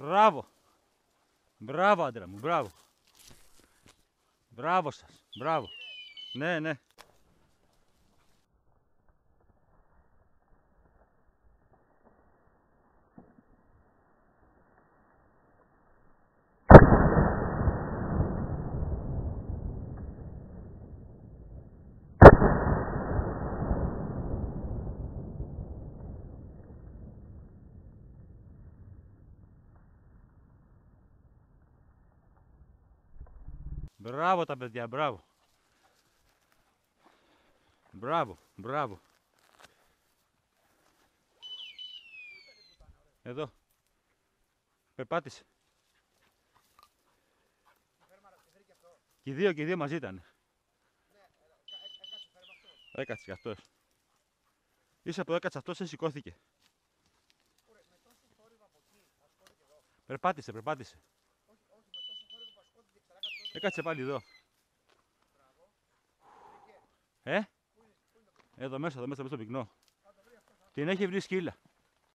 Μπράβο. Μπράβο, άντρα μου, μπράβο. Μπράβο σας, μπράβο. Ναι, ναι. Μπράβο τα παιδιά, μπράβο. Μπράβο, μπράβο. Εδώ. Περπάτησε. Και οι δύο και οι δύο μαζί ήταν. Έκατσε κι αυτός. Ίσα που έκατσε αυτός, έτσι σηκώθηκε. Περπάτησε, περπάτησε. Έκατσε πάλι εδώ. Ε; Εδώ μέσα, εδώ μέσα, μέσα στο πυκνό. Την έχει βρει σκύλα.